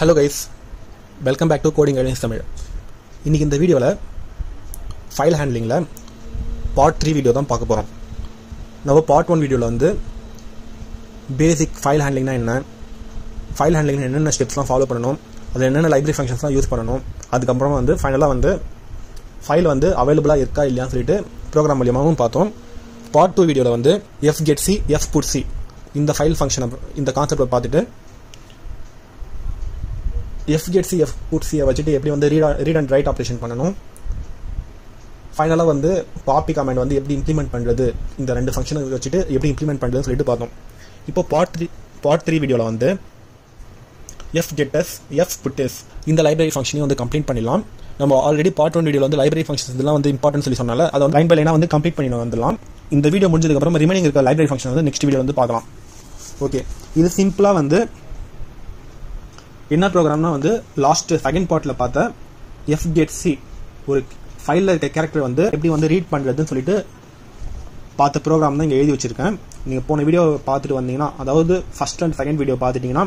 Hello guys welcome back to coding guidance Tamil இன்றைக்கி இந்த வீடியோவில் ஃபைல் ஹேண்ட்லிங்கில் பார்ட் த்ரீ வீடியோ தான் பார்க்க போகிறோம் நம்ம பார்ட் ஒன் வீடியோவில் வந்து பேசிக் ஃபைல் ஹேண்ட்லிங்னா என்ன? ஃபைல் ஹேண்ட்லிங் என்னென்ன ஸ்டெப்ஸ்லாம் ஃபாலோ பண்ணணும்? அதில் என்னென்ன லைப்ரரி ஃபங்க்ஷன்ஸ்லாம் யூஸ் பண்ணணும்? அதுக்கப்புறம் வந்து ஃபைனலாக வந்து ஃபைல் வந்து அவைலபிளாக இருக்கா இல்லையான்னு சொல்லிட்டு ப்ரோக்ராம் மூலியமாகவும் பார்த்தோம். பார்ட் டூ வீடியோவில் வந்து F get C F put C இந்த ஃபைல் ஃபங்க்ஷனை இந்த கான்செப்டை பார்த்துட்டு எஃப் சி எஃப் கூட்சியை வச்சுட்டு எப்படி வந்து read read and write operation பண்ணணும். ஃபைனலாக வந்து பாப்பி கமெண்ட் வந்து எப்படி இம்ப்ளிமெண்ட் பண்ணுறது இந்த ரெண்டு ஃபங்க்ஷனை வச்சுட்டு எப்படி இம்ப்ளிமெண்ட் பண்ணுறதுன்னு சொல்லிட்டு பார்த்தோம். இப்போ பார்ட் த்ரீ பார்ட் த்ரீ வீடியோவில் வந்து எஃப் கெட்டஸ் எஃப் புட்டஸ் இந்த லைப்ரரி ஃபங்க்ஷனையும் வந்து கம்ப்ளீட் பண்ணிடலாம். நம்ம ஆல்ரெடி பார்ட் ஒன் வீடியோவில் வந்து லைப்ரரி ஃபங்க்ஷன்ஸ் இதெல்லாம் வந்து இம்பார்ட்டன் சொல்லி சொன்னால அதை வந்து லைன் பை லைனாக வந்து கம்ப்ளீட் பண்ணி வந்துடலாம். இந்த வீடியோ முடிஞ்சதுக்கப்புறம் ரிமைனிங் இருக்க லைப்ரரி ஃபங்க்ஷன் வந்து நெக்ஸ்ட் வீடியோ வந்து பார்க்கலாம். ஓகே இது சிம்பிளாக வந்து என்ன ப்ரோக்ராம்னா வந்து லாஸ்ட் செகண்ட் பார்ட்டில் பார்த்த எஃப் கெட் சி ஒரு ஃபைலில் இருக்க கேரக்டர் வந்து எப்படி வந்து ரீட் பண்ணுறதுன்னு சொல்லிட்டு பார்த்த ப்ரோக்ராம் தான் இங்கே எழுதி வச்சிருக்கேன். நீங்கள் போன வீடியோ பார்த்துட்டு வந்தீங்கன்னா அதாவது ஃபர்ஸ்ட் அண்ட் செகண்ட் வீடியோ பார்த்துட்டிங்கன்னா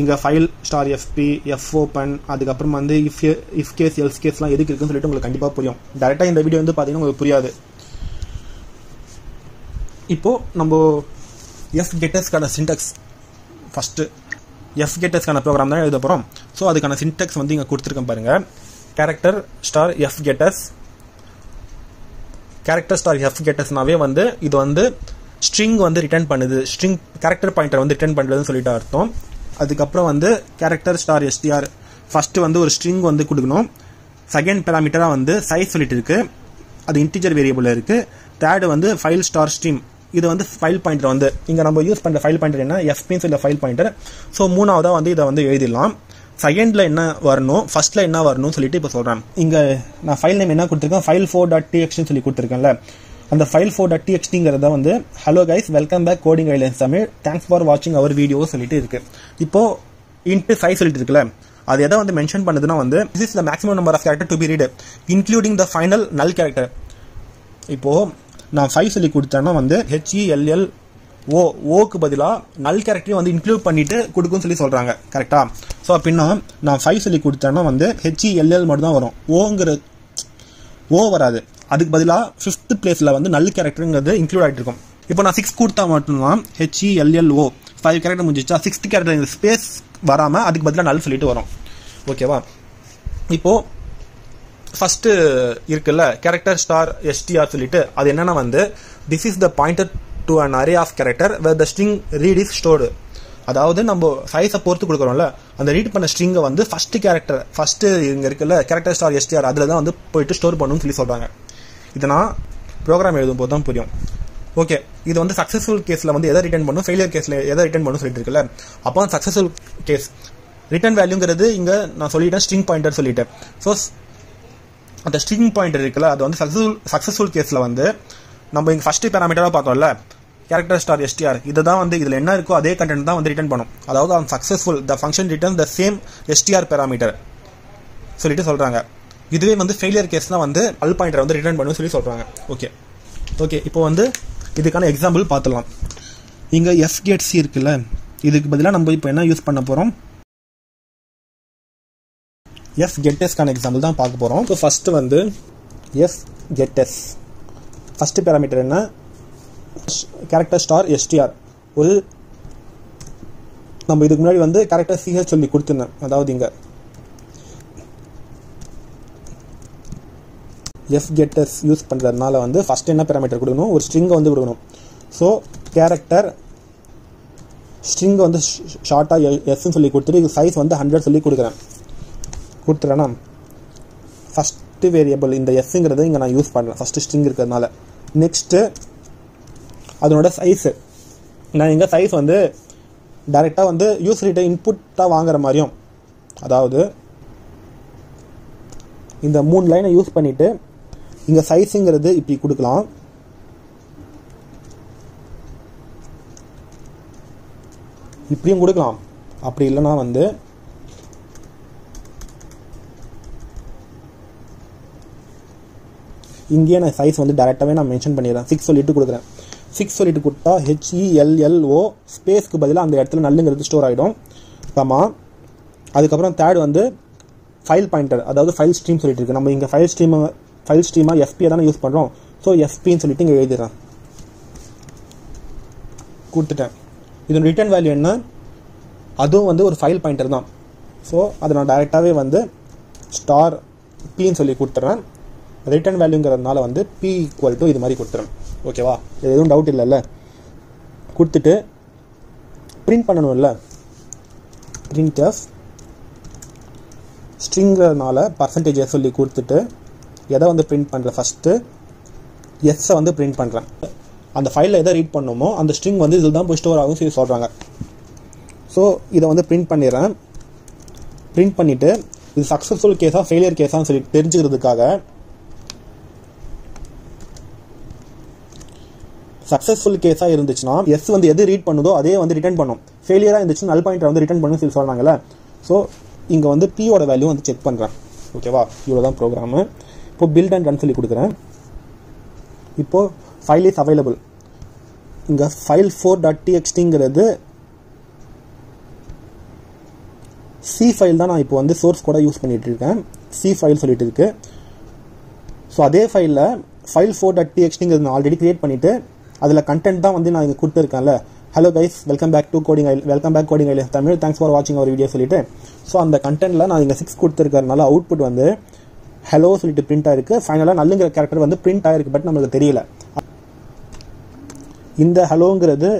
இங்கே file star FP F open அதுக்கப்புறம் வந்து இஃப் இஃப் கேஸ் எல்ஸ் கேஸ்லாம் எதுக்கு இருக்குன்னு சொல்லிட்டு உங்களுக்கு கண்டிப்பாக புரியும். டேரெக்டாக இந்த வீடியோ வந்து பார்த்தீங்கன்னா உங்களுக்கு புரியாது. இப்போ நம்ம எஃப் கெட்டஸ்க்கான சின்டெக்ஸ் ஃபஸ்ட்டு எஃப்கெட்டஸ்க்கான ப்ரோக்ராம் தான் எழுத போகிறோம் ஸோ அதுக்கான சின்டெக்ஸ் வந்து இங்கே கொடுத்துருக்கேன் பாருங்கள் character star F gets character star F கெட்டஸ்னாவே வந்து இது வந்து ஸ்ட்ரிங் வந்து ரிட்டர்ன் பண்ணுது. ஸ்ட்ரிங் கேரக்டர் பாயிண்டர் வந்து ரிட்டர்ன் பண்ணுறதுன்னு சொல்லிட்டு அர்த்தம். அதுக்கப்புறம் வந்து கேரக்டர் ஸ்டார் எஸ்டிஆர் ஃபஸ்ட்டு வந்து ஒரு ஸ்ட்ரிங் வந்து கொடுக்கணும். செகண்ட் பேராமீட்டராக வந்து சைஸ் சொல்லிட்டு இருக்கு. அது இன்டீஜர் வேரியபிள் இருக்குது தேர்டு வந்து ஃபைல் ஸ்டார் ஸ்ட்ரீம் இது வந்து ஃபைல் பாயிண்டர் வந்து இங்கே நம்ம யூஸ் பண்ணுற ஃபைல் பாயிண்டர் என்ன? எஃபின்னு சொல்ல ஃபைல் பாயிண்டர் ஸோ மூணாவதாக வந்து இதை வந்து எழுதிடலாம். செகண்டில் என்ன வரணும்? ஃபஸ்ட்டில் என்ன வரணும்னு சொல்லிட்டு இப்போ சொல்கிறேன் இங்கே நான் ஃபைல் நேம் என்ன கொடுத்துருக்கேன்? ஃபைல் ஃபோர் டாட் டிஎக்ஸ்னு சொல்லி கொடுத்துருக்கேன்ல. அந்த ஃபைல் ஃபோர் டாட் டிஎக்ஸ்டிங்கிறத வந்து hello guys welcome back coding islands Tamil thanks for வாட்சிங் அவர் வீடியோ சொல்லிட்டு இருக்கு. இப்போ இன்ட்டு சைஸ் சொல்லிட்டு இருக்குல்ல. அது எதை வந்து மென்ஷன் பண்ணுதுன்னா வந்து this is the maximum number of character to be read including the final null character இப்போது நான் ஃபைவ் சொல்லி கொடுத்தேன்னா வந்து ஹெச்இஎல்எல் ஓ ஓக்கு பதிலாக நல் கேரக்டரையும் வந்து இன்க்ளூட் பண்ணிட்டு கொடுக்குன்னு சொல்லி சொல்கிறாங்க கரெக்டா ஸோ அப்படின்னா நான் ஃபைவ் சொல்லி கொடுத்தேன்னா வந்து ஹெச்இஎல்எல் மட்டும் தான் வரும். ஓங்கிற ஓ வராது. அதுக்கு பதிலாக ஃபிஃப்த் பிளேஸில் வந்து நல் கேரக்டருங்கிறது இன்க்ளூட் ஆகிட்டு இருக்கும். இப்போ நான் சிக்ஸ் கொடுத்தா மட்டும்தான் H E L L O O five character முடிஞ்சிச்சா சிக்ஸ்த் கேரக்டர் இந்த ஸ்பேஸ் வராமல் அதுக்கு பதிலாக நல் சொல்லிட்டு வரும். ஓகேவா இப்போது ஃபஸ்ட்டு இருக்குல்ல கேரக்டர் ஸ்டார் எஸ்டிஆர் சொல்லிட்டு அது என்னன்னா வந்து this is the pointed to an array of character where the string read is stored அதாவது நம்ம சைஸை பொறுத்து கொடுக்குறோம்ல அந்த ரீட் பண்ண ஸ்ட்ரிங்கை வந்து ஃபர்ஸ்ட் கேரக்டர் ஃபர்ஸ்ட் இங்கே இருக்குல்ல கேரக்டர் ஸ்டார் எஸ்டிஆர் அதில் தான் வந்து போயிட்டு ஸ்டோர் பண்ணணும்னு சொல்லி சொல்கிறாங்க இதை நான் ப்ரோக்ராம் எழுதும் போது தான் புரியும். ஓகே இது வந்து சக்ஸஸ்ஃபுல் கேஸில் வந்து எதை ரிட்டர்ன் பண்ணும்? ஃபெயிலியர் கேஸில் எதை ரிட்டர்ன் பண்ணும் சொல்லிட்டு இருக்குல்ல. அப்போ சக்ஸஸ்ஃபுல் கேஸ் ரிட்டர்ன் வேல்யூங்கிறது இங்கே நான் சொல்லிட்டேன் ஸ்ட்ரிங் பாயிண்டர் சொல்லிட்டேன். ஸோ அந்த ஸ்ட்ரிங் பாயிண்ட் இருக்குல்ல அது வந்து சக்ஸஸ்ஃபுல் சக்ஸஸ்ஃபுல் கேஸில் வந்து நம்ம இங்கே ஃபஸ்ட்டு பேராமீட்டராக பார்த்தோம்ல கேரக்டர் ஸ்டார் எஸ்டிஆர் இதுதான் வந்து இதில் என்ன இருக்கோ அதே கண்டென்ட் தான் வந்து ரிட்டர்ன் பண்ணும். அதாவது அவன் successful the function return the same STR parameter சொல்லிட்டு சொல்கிறாங்க இதுவே வந்து ஃபெயிலியர் கேஸ் தான் வந்து அல் பாயிண்டர் வந்து ரிட்டர்ன் பண்ணும் சொல்லி சொல்கிறாங்க ஓகே ஓகே இப்போ வந்து இதுக்கான எக்ஸாம்பிள் பார்த்துடலாம். இங்கே எஃப் இருக்குல்ல இதுக்கு பதிலாக நம்ம இப்போ என்ன யூஸ் பண்ண போகிறோம் எஃப் கெட்டஸ்க்கான எக்ஸாம்பிள் தான் பார்க்க போகிறோம் ஸோ ஃபஸ்ட்டு வந்து எஃப் கெட்டஸ் ஃபஸ்ட்டு பேராமீட்டர் என்ன? கேரக்டர் ஸ்டார் எஸ்டிஆர் ஒரு நம்ம இதுக்கு முன்னாடி வந்து கேரக்டர் சிஹெச் சொல்லி கொடுத்துருந்தேன். அதாவது இங்கே. எஃப் கெட்டஸ் யூஸ் பண்ணுறதுனால வந்து ஃபஸ்ட் என்ன பேராமீட்டர் கொடுக்கணும்? ஒரு ஸ்ட்ரிங்கை வந்து கொடுக்கணும். ஸோ கேரக்டர் ஸ்ட்ரிங்கை வந்து ஷார்ட்டாக எஸ்ன்னு சொல்லி கொடுத்துட்டு இது சைஸ் வந்து ஹண்ட்ரட் சொல்லி கொடுக்குறேன். கொடுத்துட்டேன்னா ஃபஸ்ட்டு வேரியபிள் இந்த எஸ்ஸுங்கிறது இங்கே நான் யூஸ் பண்ணுறேன் ஃபஸ்ட்டு ஸ்ட்ரிங் இருக்கிறதுனால. நெக்ஸ்ட்டு அதனோட சைஸு நான் இங்கே சைஸ் வந்து டைரெக்டாக வந்து யூசர்கிட்ட இன்புட்டாக வாங்குற மாதிரியும். அதாவது இந்த மூணு லைனை யூஸ் பண்ணிவிட்டு இங்கே சைஸுங்கிறது இப்படி கொடுக்கலாம். இப்படியும் கொடுக்கலாம். அப்படி இல்லைன்னா வந்து இங்கேயே நான் சைஸ் வந்து டேரெக்டாகவே நான் மென்ஷன் பண்ணிடுறேன். சிக்ஸ் சொல்லிட்டு கொடுக்குறேன். சிக்ஸ் சொல்லிட்டு கொடுத்தா ஹெச்இஎல்எல்ஓ ஸ்பேஸ்க்கு பதிலாக அந்த இடத்துல நல்லுங்கிறது ஸ்டோர் ஆகிடும் ஆமாம் அதுக்கப்புறம் தேர்ட் வந்து ஃபைல் பாயிண்டர் அதாவது ஃபைல் ஸ்ட்ரீம் சொல்லிட்டு இருக்கு. நம்ம இங்கே ஃபைல் ஸ்ட்ரீம் ஃபைல் ஸ்ட்ரீமாக எஃபியை தானே யூஸ் பண்ணுறோம் ஸோ எஃபின்னு சொல்லிட்டு இங்கே எழுதிடுறேன். கொடுத்துட்டேன். இதோட ரிட்டர்ன் வேல்யூ என்ன? அதுவும் வந்து ஒரு ஃபைல் பாயிண்டர் தான். ஸோ அதை நான் டைரெக்டாகவே வந்து ஸ்டார் பின்னு சொல்லி கொடுத்துட்றேன். ரிட்டர்ன் வேல்யூங்கிறதுனால வந்து பி ஈக்குவல் டு இது மாதிரி கொடுத்துறேன் ஓகேவா இது எதுவும் டவுட் இல்லைல்ல. கொடுத்துட்டு பிரிண்ட் பண்ணணும்ல? பிரிண்ட் எஃப் ஸ்ட்ரிங்கிறதுனால பர்சன்டேஜ் சொல்லி கொடுத்துட்டு எதை வந்து பிரிண்ட் பண்ணுறேன் ஃபஸ்ட்டு எஸ்ஸை வந்து பிரிண்ட் பண்ணுறேன் அந்த ஃபைலில் எதை ரீட் பண்ணணுமோ அந்த ஸ்ட்ரிங் வந்து இதில் தான் போய் ஸ்டோர் ஆகும் சொல்லி சொல்கிறாங்க ஸோ இதை வந்து பிரிண்ட் பண்ணிடுறேன். பிரிண்ட் பண்ணிவிட்டு இது சக்ஸஸ்ஃபுல் கேஸாக ஃபெயிலியர் கேஸான்னு சொல்லி தெரிஞ்சுக்கிறதுக்காக சக்ஸஸ்ஃபுல் கேஸாக இருந்துச்சுன்னா எஸ் வந்து எது ரீட் பண்ணுதோ அதே வந்து ரிட்டர்ன் பண்ணும். ஃபெயிலியராக இருந்துச்சுன்னா நல் பாயிண்ட் வந்து ரிட்டர்ன் பண்ணு சொல்லி சொல்கிறாங்கல்ல ஸோ இங்கே வந்து பியோட வேல்யூ வந்து செக் பண்ணுறேன் ஓகேவா இவ்வளோ தான் ப்ரோக்ராமு இப்போ பில்ட் அண்ட் ரன் சொல்லி கொடுக்குறேன். இப்போது ஃபைல் இஸ் அவைலபிள் இங்கே ஃபைல் ஃபோர் டாட் டிஎக்ஸ்டிங்கிறது சி ஃபைல் தான் நான் இப்போ வந்து சோர்ஸ் கூட யூஸ் பண்ணிட்டு இருக்கேன் சி ஃபைல் சொல்லிட்டு இருக்கு. ஸோ அதே ஃபைலில் ஃபைல் ஃபோர் டாட் டிஎக்ஸ்டிங்கிறது நான் ஆல்ரெடி கிரியேட் பண்ணிவிட்டு அதில் கண்டென்ட் தான் வந்து நான் இங்கே கொடுத்துருக்கேன்ல. Hello guys welcome back to coding I welcome back coding I Tamil thanks for வாட்சிங் அவர் வீடியோ சொல்லிட்டு. ஸோ அந்த கண்டென்ட்டில் நான் இங்கே சிக்ஸ் கொடுத்துருக்கறனால அவுட்புட் வந்து ஹலோ சொல்லிட்டு பிரிண்ட் ஆயிருக்கு. ஃபைனலாக நல்லுங்கிற கேரக்டர் வந்து பிரிண்ட் ஆயிருக்கு பட் நம்மளுக்கு தெரியல. இந்த ஹலோங்கிறது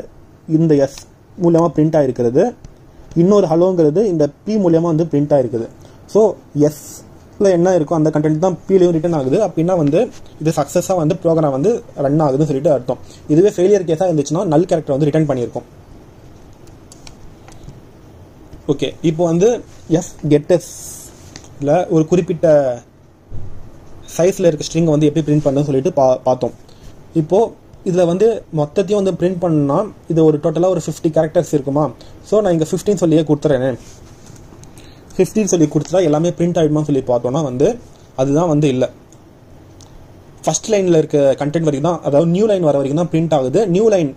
இந்த எஸ் மூலியமாக பிரிண்ட் ஆகிருக்கிறது இன்னொரு ஹலோங்கிறது இந்த பி மூலியமாக வந்து பிரிண்ட் ஆகிருக்குது ஸோ எஸ் இல்லை என்ன இருக்கோ அந்த கண்டென்ட் தான் பீலியும் ரிட்டர்ன் ஆகுது. அப்படின்னா வந்து இது சக்ஸஸாக வந்து ப்ரோக்ராம் வந்து ரன் ஆகுதுன்னு சொல்லிட்டு அர்த்தம். இதுவே ஃபெயிலியர் கேஸாக இருந்துச்சுன்னா நல் கேரக்டர் வந்து ரிட்டர்ன் பண்ணியிருக்கோம். ஓகே இப்போ வந்து எஸ் கெட்டஸ் இல்லை ஒரு குறிப்பிட்ட சைஸில் இருக்க ஸ்ட்ரிங்கை வந்து எப்படி பிரிண்ட் பண்ணுன்னு சொல்லிட்டு பா பார்த்தோம். இப்போது இதில் வந்து மொத்தத்தையும் வந்து பிரிண்ட் பண்ணால் இது ஒரு டோட்டலாக ஒரு ஃபிஃப்டி கேரக்டர்ஸ் இருக்குமா? ஸோ நான் இங்கே ஃபிஃப்டின் சொல்லியே கொடுத்துறேன். ஃபிஃப்டின்னு சொல்லி கொடுத்துட்டா எல்லாமே பிரிண்ட் ஆகிடுமா சொல்லி பார்த்தோன்னா வந்து அதுதான் வந்து இல்லை. ஃபஸ்ட் லைனில் இருக்க கண்டென்ட் வரைக்கும் தான் அதாவது நியூ லைன் வர வரைக்கும் தான் பிரிண்ட் ஆகுது. நியூ லைன்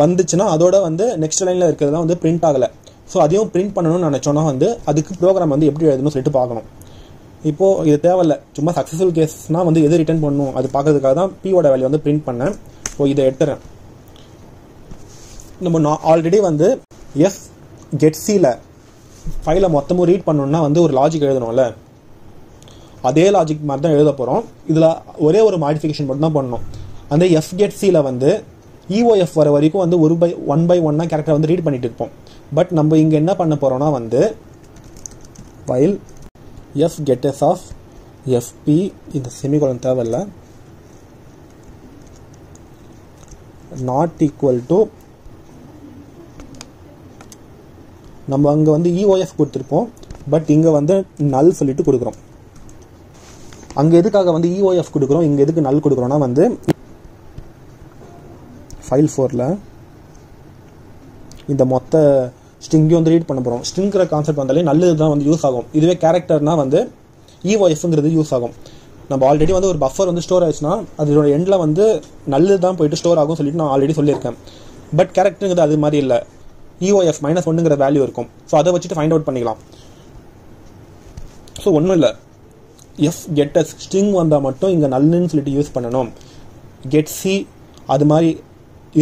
வந்துச்சுன்னா அதோட வந்து நெக்ஸ்ட் லைனில் இருக்கிறது தான் வந்து பிரிண்ட் ஆகலை. ஸோ அதையும் பிரிண்ட் பண்ணணும்னு நினச்சோன்னா வந்து அதுக்கு ப்ரோக்ராம் வந்து எப்படி எழுதணும்னு சொல்லிட்டு பார்க்கணும். இப்போது இது தேவையில்ல. சும்மா சக்ஸஸ்ஃபுல் கேஸ்னால் வந்து எது ரிட்டர்ன் பண்ணணும்? அது பார்க்கறதுக்காக தான் பியோட வேல்யூ வந்து பிரிண்ட் பண்ணேன். ஸோ இதை எடுத்துறேன். நம்ம நான் ஆல்ரெடி வந்து எஃப் கெட்ஸியில் ஃபைலை மொத்தமும் ரீட் பண்ணணும்னா வந்து ஒரு லாஜிக் எழுதணும்ல. அதே லாஜிக் மாதிரி தான் எழுத போகிறோம் இதில் ஒரே ஒரு மாடிஃபிகேஷன் மட்டும் தான் பண்ணணும். அந்த எஃப் கெட்ஸியில் வந்து இஓஎஃப் வர வரைக்கும் வந்து ஒரு பை ஒன் பை ஒன்னாக கேரக்டர் வந்து ரீட் பண்ணிட்டு இருப்போம். பட் நம்ம இங்கே என்ன பண்ண போகிறோம்னா வந்து file fgets of FP இந்த செமிகோலன் தேவையில்லை நாட் ஈக்குவல் டு நம்ம அங்கே வந்து இஓஎஃப் கொடுத்துருப்போம். பட் இங்கே வந்து நல் சொல்லிட்டு கொடுக்குறோம். அங்கே எதுக்காக வந்து இஓஎஃப் கொடுக்குறோம்? இங்கே எதுக்கு நல் கொடுக்குறோன்னா வந்து ஃபைல் ஃபோரில் இந்த மொத்த ஸ்ட்ரிங்கையும் வந்து ரீட் பண்ண போகிறோம் ஸ்ட்ரிங்கிற கான்செப்ட் வந்தாலே நல்லது தான் வந்து யூஸ் ஆகும். இதுவே கேரக்டர்னா வந்து இஓஎஃப்ங்கிறது யூஸ் ஆகும். நம்ம ஆல்ரெடி வந்து ஒரு பஃபர் வந்து ஸ்டோர் ஆயிடுச்சுன்னா அதோட எண்டில் வந்து நல்லது தான் போயிட்டு ஸ்டோர் ஆகும் சொல்லிட்டு நான் ஆல்ரெடி சொல்லியிருக்கேன். பட் கேரக்டருங்கிறது அது மாதிரி இல்லை. இஓஎஃப் மைனஸ் ஒன்றுங்கிற வேல்யூ இருக்கும். ஸோ அதை வச்சுட்டு ஃபைண்ட் அவுட் பண்ணிக்கலாம். ஸோ ஒன்றும் இல்லை. எஃப் கெட்டஸ் ஸ்ட்ரிங் வந்தால் மட்டும் இங்கே நல்லுன்னு சொல்லிட்டு யூஸ் பண்ணணும். கெட் சி அது மாதிரி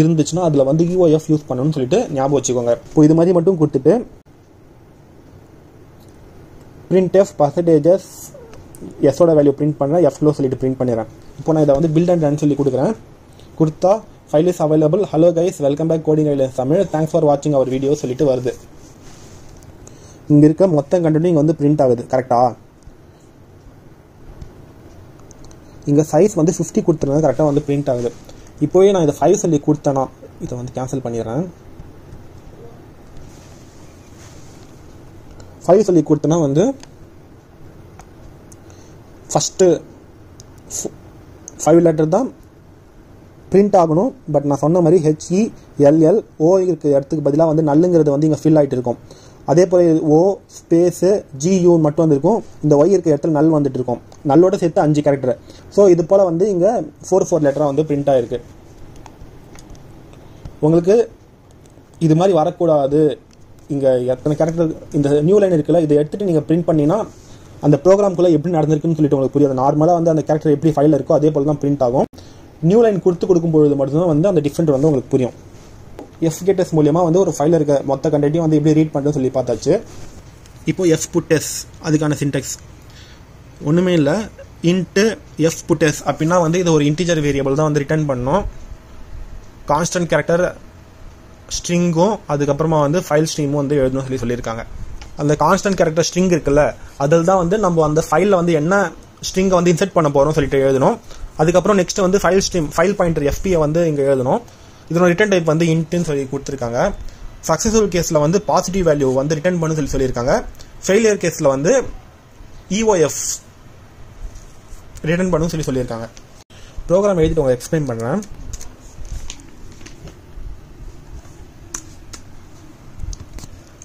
இருந்துச்சுன்னா அதில் வந்து இஓஎஃப் யூஸ் பண்ணணும்னு சொல்லிட்டு ஞாபகம் வச்சுக்கோங்க. இப்போ இது மாதிரி மட்டும் கொடுத்துட்டு பிரிண்ட் எஃப் பர்சன்டேஜஸ் எஸ்ஸோட வேல்யூ பிரிண்ட் பண்ணுறேன் எஃப்லோ சொல்லிட்டு பிரிண்ட் பண்ணிடுறேன். இப்போ நான் இதை வந்து பில்ட் அண்ட் ரன் சொல்லி கொடுக்குறேன். கொடுத்தா file is available hello guys welcome back coding islands Tamil thanks for வாட்சிங் அவர் வீடியோ சொல்லிட்டு வருது. இங்கே இருக்க மொத்த கண்டென்ட் இங்கே வந்து பிரிண்ட் ஆகுது. கரெக்டா இங்கே சைஸ் வந்து ஃபிஃப்டி கொடுத்துருந்தது கரெக்டாக வந்து பிரிண்ட் ஆகுது. இப்போவே நான் இதை ஃபைவ் சொல்லி கொடுத்தேனா இதை வந்து கேன்சல் பண்ணிடுறேன். ஃபைவ் சொல்லி கொடுத்தேன்னா வந்து ஃபஸ்ட்டு ஃபைவ் லெட்டர் தான் பிரிண்ட் ஆகணும் பட் நான் சொன்ன மாதிரி ஹெச்இ எல்எல் ஓ இருக்க இடத்துக்கு பதிலாக வந்து நல்லுங்கிறது வந்து இங்கே ஃபில் ஆகிட்டு இருக்கும். அதே போல் ஓ ஸ்பேஸு ஜியூ மட்டும் வந்துருக்கும் இந்த ஒய் இருக்க இடத்துல நல் வந்துட்டு இருக்கும். நல்லோட சேர்த்து அஞ்சு கேரக்டர் ஸோ இது போல் வந்து இங்கே ஃபோர் ஃபோர் லெட்டராக வந்து பிரிண்ட் ஆகிருக்கு உங்களுக்கு இது மாதிரி வரக்கூடாது. இங்கே எத்தனை கேரக்டர் இந்த நியூ லைன் இருக்குல்ல இதை எடுத்துகிட்டு நீங்கள் பிரிண்ட் பண்ணினா அந்த ப்ரோக்ராம்குள்ளே எப்படி நடந்திருக்குன்னு சொல்லிட்டு உங்களுக்கு புரியாது. நார்மலாக வந்து அந்த கேரக்டர் எப்படி ஃபைலில் இருக்கோ அதே போல் தான் பிரிண்ட் ஆகும். நியூ லைன் கொடுத்து கொடுக்கும்பொழுது மட்டும்தான் வந்து அந்த டிஃப்ரெண்ட் வந்து உங்களுக்கு புரியும். எஃப் மூலியமாக வந்து ஒரு ஃபைலில் இருக்க மொத்த கண்டென்ட்டையும் வந்து எப்படி ரீட் பண்ணுறதுன்னு சொல்லி பார்த்தாச்சு. இப்போ எஃப் புட்டெஸ் அதுக்கான சின்டெக்ஸ் ஒன்றுமே இல்லை. இன்ட்டு எஃப் புட்டெஸ் அப்படின்னா வந்து இது ஒரு இன்டிஜர் வேரியபிள் தான் வந்து ரிட்டர்ன் பண்ணோம். கான்ஸ்டன்ட் கேரக்டர் ஸ்ட்ரிங்கும் அதுக்கப்புறமா வந்து ஃபைல் ஸ்ட்ரீமும் வந்து எழுதணும்னு சொல்லி சொல்லியிருக்காங்க. அந்த கான்ஸ்டன்ட் கேரக்டர் ஸ்ட்ரிங் இருக்குல்ல அதில் தான் வந்து நம்ம அந்த ஃபைலில் வந்து என்ன ஸ்ட்ரிங்கை வந்து இன்செர்ட் பண்ண போகிறோம் சொல்லிட்டு எழுதணும். அதுக்கப்புறம் நெக்ஸ்ட் வந்து ஃபைல் ஸ்ட்ரீம் ஃபைல் பாயிண்டர் எஃபியை வந்து இங்கே எழுதணும். இதனோட ரிட்டர்ன் டைப் வந்து இன்ட்னு சொல்லி கொடுத்துருக்காங்க. சக்ஸஸ்ஃபுல் கேஸில் வந்து பாசிட்டிவ் வேல்யூ வந்து ரிட்டர்ன் பண்ணு சொல்லி சொல்லியிருக்காங்க. ஃபெயிலியர் கேஸில் வந்து இஓஎஃப் ரிட்டர்ன் பண்ணு சொல்லி சொல்லியிருக்காங்க. ப்ரோக்ராம் எழுதிட்டு உங்க எக்ஸ்பிளைன் பண்ணுறேன்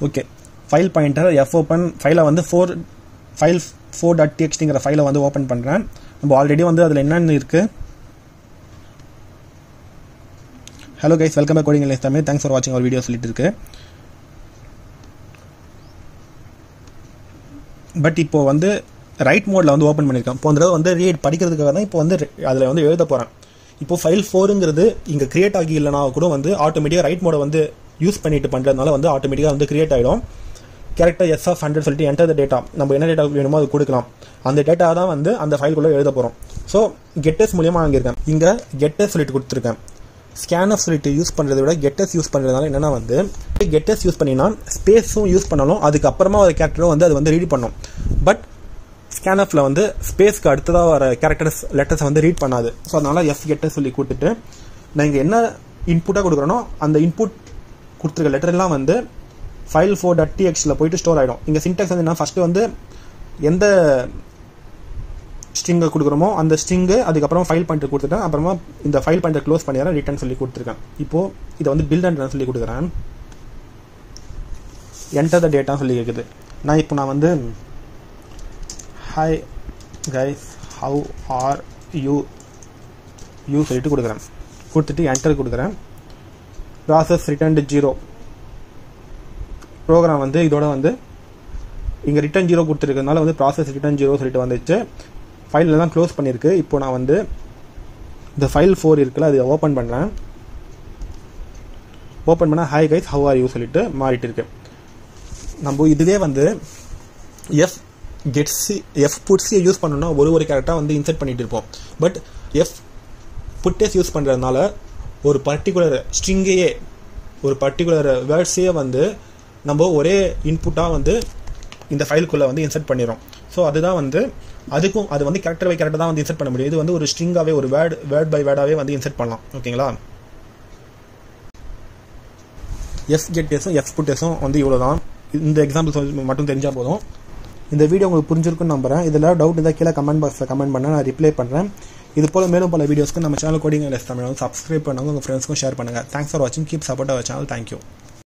okay file pointer fopen ஃபைலை வந்து ஃபோர் ஃபைல் ஃபோர் டாட் டிஎக்ஸ்டிங்கிற ஃபைலை வந்து ஓப்பன் பண்ணுறேன் நம்ம ஆல்ரெடி வந்து அதில் என்னென்ன இருக்குது hello guys welcome back coding lies Tamil. Thanks for வாட்சிங் அவர் வீடியோ சொல்லிட்டு இருக்கு. பட் இப்போ வந்து ரைட் மோடில் வந்து ஓப்பன் பண்ணியிருக்கேன் இப்போ அந்த தடவை வந்து ரீட் படிக்கிறதுக்காக தான் இப்போ வந்து அதில் வந்து எழுத போகிறேன் இப்போ ஃபைல் ஃபோருங்கிறது இங்கே கிரியேட் ஆகி இல்லைனா கூட வந்து ஆட்டோமேட்டிக்காக ரைட் மோடை வந்து யூஸ் பண்ணிட்டு பண்ணுறதுனால வந்து ஆட்டோமேட்டிக்காக வந்து கிரியேட் ஆகிடும் கேரக்டர் எஸ் ஆஃப் ஹண்ட்ரட் சொல்லிட்டு என்டர் த டேட்டா நம்ம என்ன டேட்டா வேணுமோ அது கொடுக்கலாம். அந்த டேட்டா தான் வந்து அந்த ஃபைல்குள்ளே எழுத போகிறோம் ஸோ கெட்டஸ் மூலியமாக வாங்கியிருக்கேன். இங்கே கெட்டஸ் சொல்லிட்டு கொடுத்துருக்கேன். ஸ்கேனர் சொல்லிட்டு யூஸ் பண்ணுறதை விட கெட்டஸ் யூஸ் பண்ணுறதுனால என்னென்னா வந்து கெட்டஸ் யூஸ் பண்ணினா ஸ்பேஸும் யூஸ் பண்ணணும். அதுக்கப்புறமா ஒரு கேரக்டரும் வந்து அது வந்து ரீட் பண்ணும். பட் ஸ்கேனப்பில் வந்து ஸ்பேஸ்க்கு அடுத்ததாக வர கேரக்டர்ஸ் லெட்டர்ஸை வந்து ரீட் பண்ணாது. ஸோ அதனால் எஃப் கெட்டஸ் சொல்லி கொடுத்துட்டு நான் இங்கே என்ன இன்புட்டாக கொடுக்குறேனோ அந்த இன்புட் கொடுத்துருக்க லெட்டர்லாம் வந்து ஃபைல் ஃபோர் டாட் டிஎக்ஸில் போயிட்டு ஸ்டோர் ஆகிடும் இங்கே சின்டெக்ஸ் வந்து நான் ஃபஸ்ட்டு வந்து எந்த ஸ்ட்ரிங்கை கொடுக்குறோமோ அந்த ஸ்ட்ரிங்கு அதுக்கப்புறம் ஃபைல் பாயிண்ட் கொடுத்துட்டேன். அப்புறமா இந்த ஃபைல் பாயிண்டர் க்ளோஸ் பண்ணிடுறேன் ரிட்டர்ன் சொல்லி கொடுத்துருக்கேன். இப்போது இதை வந்து பில்ட் அண்ட் சொல்லி கொடுக்குறேன். என்டர் த டேட்டா சொல்லி கேட்குது நான் இப்போ நான் வந்து hi guys how are you you சொல்லிட்டு கொடுக்குறேன். கொடுத்துட்டு என்டர் கொடுக்குறேன். ப்ராசஸ் ரிட்டர்ன் ஜீரோ ப்ரோக்ராம் வந்து இதோட வந்து இங்கே ரிட்டர்ன் ஜீரோ கொடுத்துருக்கனால வந்து ப்ராசஸ் ரிட்டர்ன் ஜீரோ சொல்லிட்டு வந்துச்சு. ஃபைலில் தான் க்ளோஸ் பண்ணியிருக்கு. இப்போ நான் வந்து இந்த ஃபைல் ஃபோர் இருக்குல்ல அதை ஓப்பன் பண்ணுறேன் ஓப்பன் பண்ணால் hi guys how are you சொல்லிட்டு மாறிட்டு இருக்கு. நம்ம இதுவே வந்து எஃப் கெட்ஸி எஃப் புட்ஸியை யூஸ் பண்ணோம்னா ஒரு ஒரு கேரக்டாக வந்து இன்செர்ட் பண்ணிட்டு இருப்போம். பட் எஃப் புட்டேஸ் யூஸ் பண்ணுறதுனால ஒரு பர்டிகுலர் ஸ்ட்ரிங்கையே ஒரு பர்டிகுலர் வேர்ட்ஸையே வந்து நம்ம ஒரே இன்புட்டாக வந்து இந்த ஃபைலுக்குள்ளே வந்து இன்செர்ட் பண்ணிடுறோம். ஸோ அதுதான் வந்து அதுக்கும் அது வந்து கேரக்டர் பை கேரக்டர் தான் வந்து இன்சர்ட் பண்ண முடியும். இது வந்து ஒரு ஸ்ட்ரிங்காகவே ஒரு வேர்ட் வேர்ட் பை வேர்டாகவே வந்து இன்செர்ட் பண்ணலாம். ஓகேங்களா? எஃப் கெட்டேஸும் எஃப் புட்டேஸும் வந்து இவ்வளோ தான் இந்த எக்ஸாம்பிள்ஸ் மட்டும் தெரிஞ்சால் போதும். இந்த வீடியோ உங்களுக்கு புரிஞ்சிருக்குன்னு நம்புறேன். இதில் டவுட் இருந்தால் கீழே கமெண்ட் பாக்ஸில் கமெண்ட் பண்ண நான் ரிப்ளை பண்ணுறேன் இது போல் மேலும் பல வீடியோஸ்க்கு நம்ம சேனல் கோடிங் லெஸ் தமிழ் வந்து சப்ஸ்கிரைப் பண்ணுங்க. உங்கள் ஃப்ரெண்ட்ஸ்க்கும் ஷேர் பண்ணுங்கள் தேங்க்ஸ் ஃபார் வாட்சிங் keep support our channel thank you